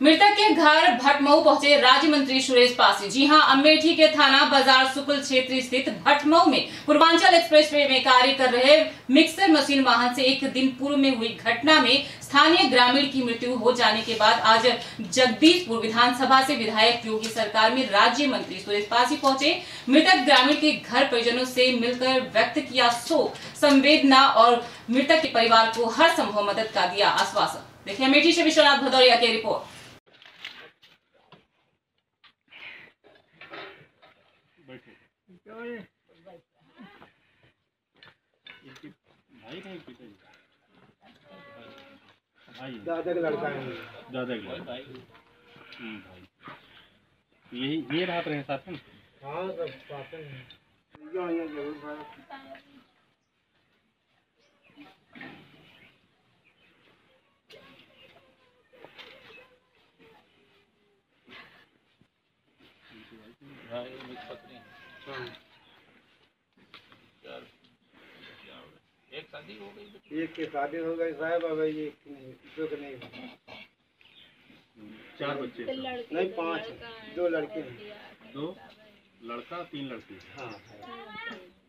मृतक के घर भटमऊ पहुँचे राज्य मंत्री सुरेश पासी। जी हाँ, अमेठी के थाना बाज़ार सुकुल क्षेत्र स्थित भटमऊ में पूर्वांचल एक्सप्रेस वे में कार्य कर रहे मिक्सर मशीन वाहन से एक दिन पूर्व में हुई घटना में स्थानीय ग्रामीण की मृत्यु हो जाने के बाद आज जगदीशपुर विधानसभा से विधायक योगी सरकार में राज्य मंत्री सुरेश पासी पहुँचे। मृतक ग्रामीण के घर परिजनों से मिलकर व्यक्त किया शोक, संवेदना और मृतक के परिवार को हर संभव मदद का दिया आश्वासन। देखिए, अमेठी से विश्वनाथ भदौरिया की रिपोर्ट भाई नहीं पिताजी भाई दादा का लड़का है दादा के हम्म, भाई यही ये रात रहे साथ में हाँ सब पास में हैं। ज़रूर भाई भाई मिक्स पत्नी हाँ एक शादी हो गई एक की शादी हो गई साहब अब ये एक नहीं दो की नहीं चार बच्चे नहीं पाँच दो लड़के हैं। दो लड़का तीन लड़की। है।